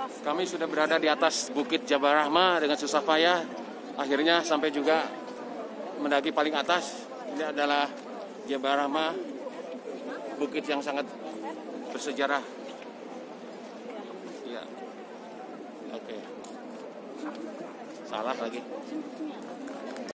Kami sudah berada di atas Bukit Jabal Rahma dengan susah payah. Akhirnya sampai juga mendaki paling atas. Ini adalah Jabal Rahma, bukit yang sangat bersejarah. Ya. Oke. Salah lagi.